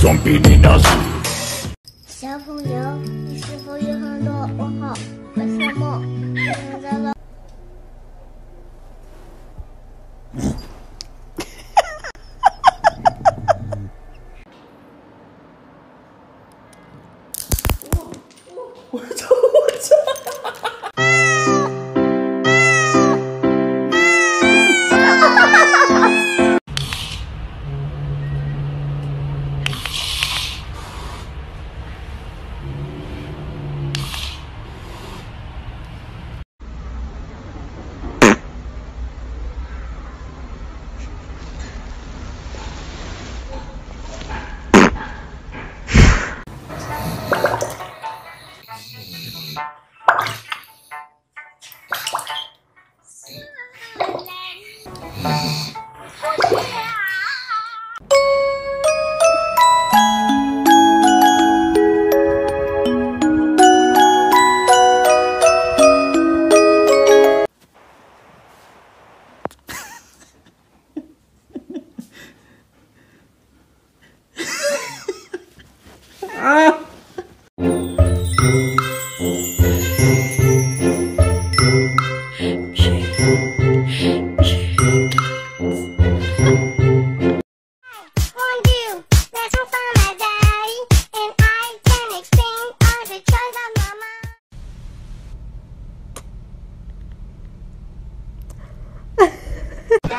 小朋友，你是否有很多问号？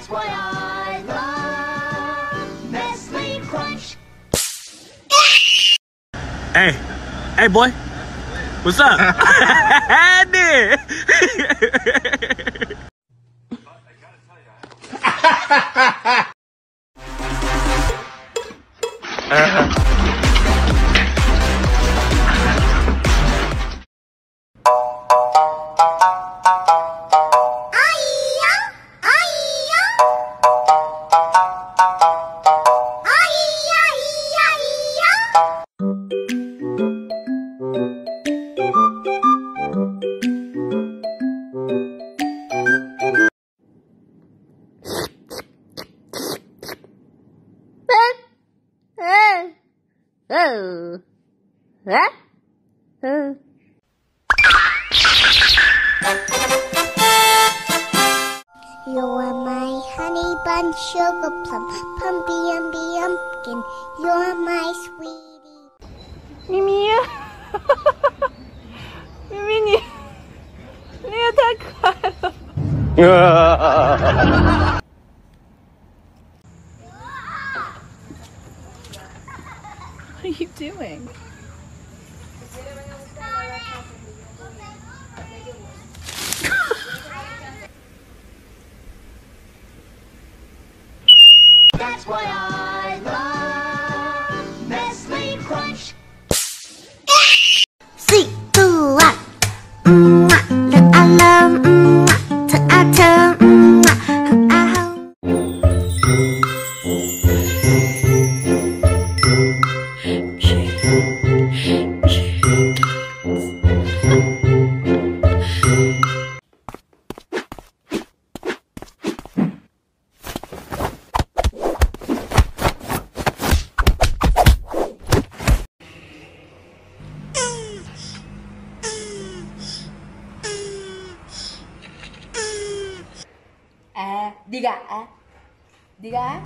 That's what I love. Nestle Crunch. Hey, hey, boy. What's up? Andy. Ai-ya, uh, You are my honey bun, sugar plum, pumpy umby umpkin. You're my sweetie. 咪咪，咪咪你，你也太可爱了。 That's what I 你敢你敢